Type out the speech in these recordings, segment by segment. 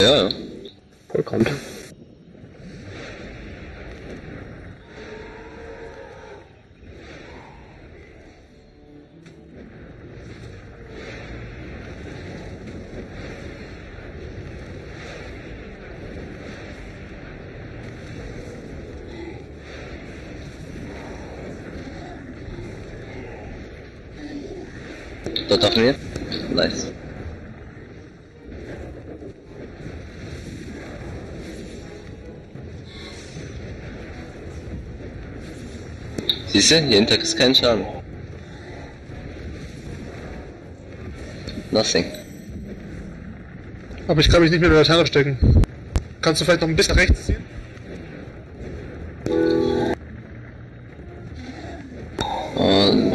Ja, ja. Vollkommen. Dort auf mir. Nice. Siehst du, jeden Tag ist kein Schaden. Nothing. Aber ich kann mich nicht mehr in der Laterne stecken. Kannst du vielleicht noch ein bisschen rechts ziehen? Und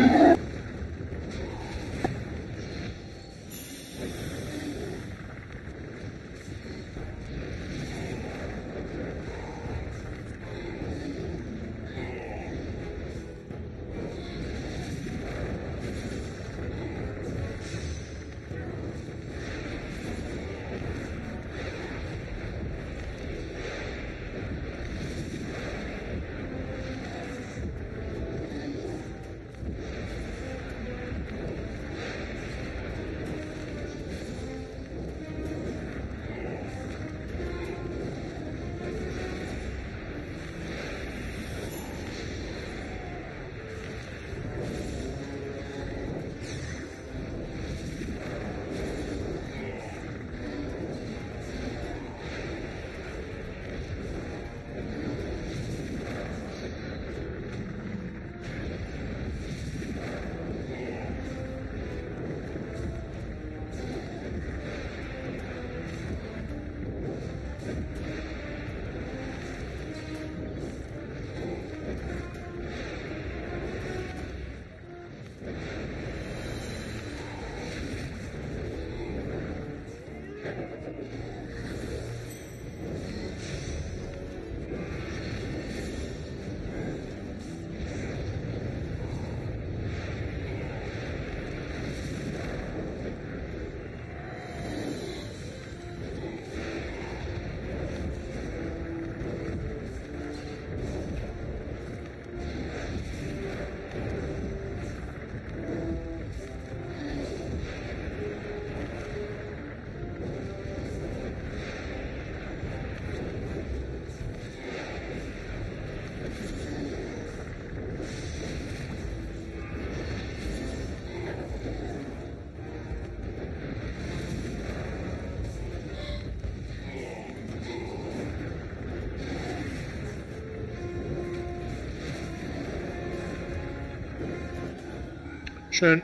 Schön.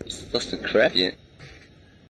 was ist das für Crap hier?